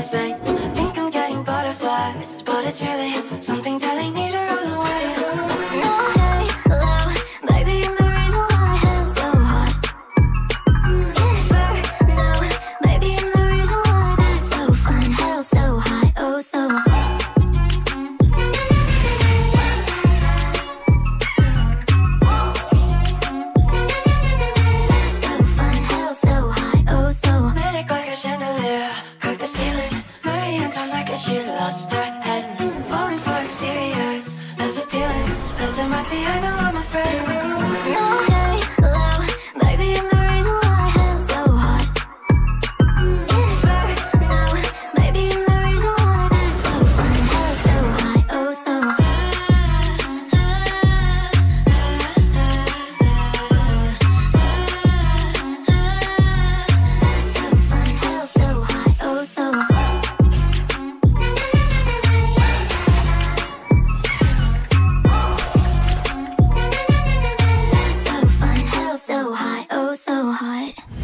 Think I'm getting butterflies But it's really something telling me to to I piano, I'm afraid so, hot.